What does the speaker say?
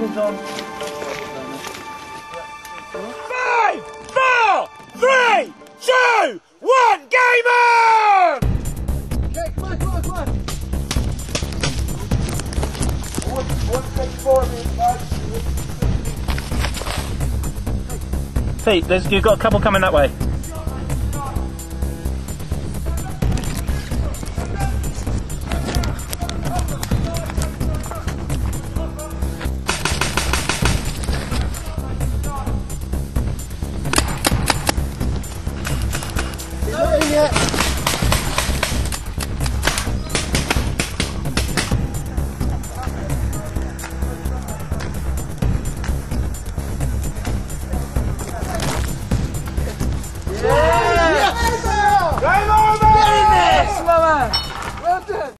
on. Five, four, three, two, one, game on! Okay, come on, come on, come on. One, one, six, four, mate, guys. Pete, there's, you've got a couple coming that way. げ